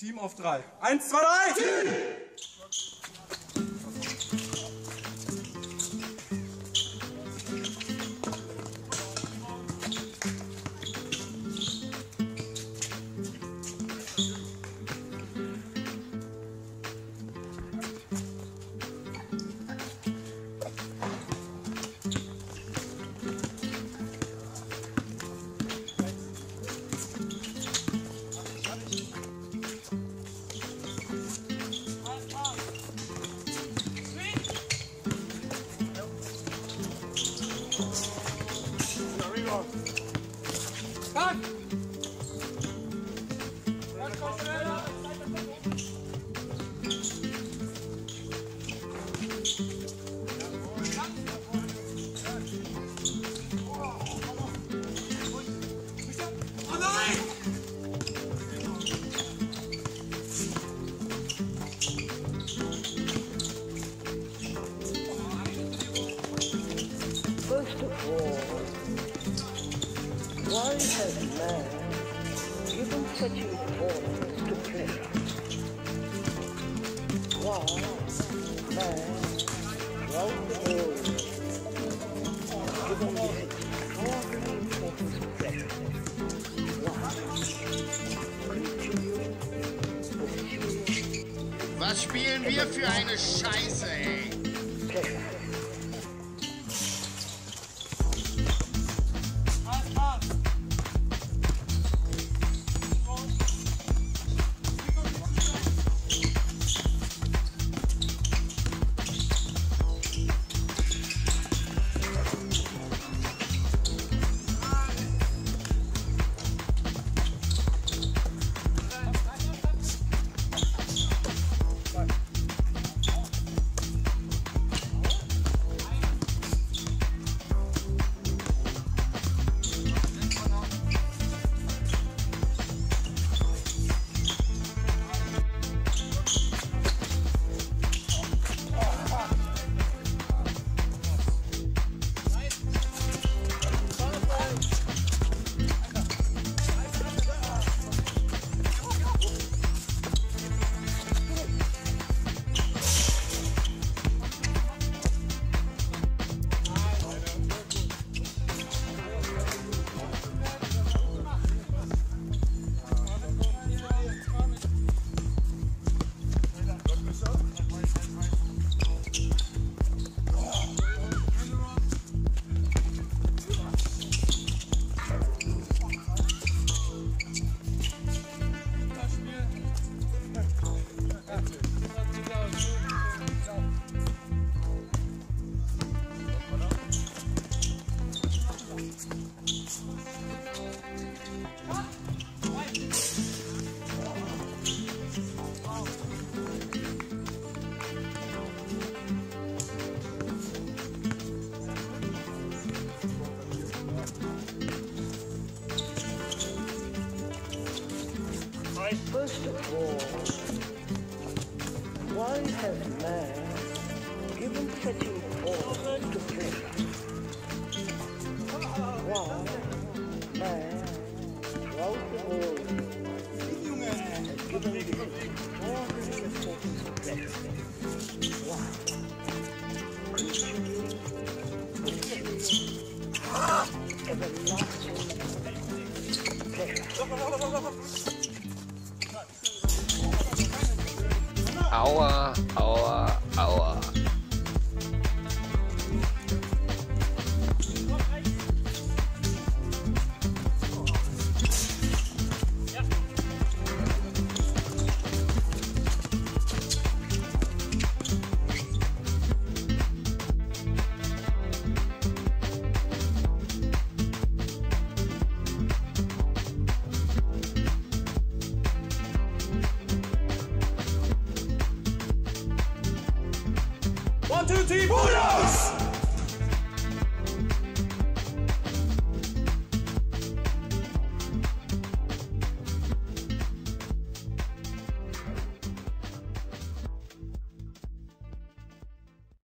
Team auf drei. Eins, zwei, drei! First why has man given such importance to pleasure? Why man throughout the world given this extraordinary importance to pleasure? Was spielen wir für eine Scheiße, ey? First of all, why has man given such importance to 好啊好啊好啊。One, two, three, Bulldogs!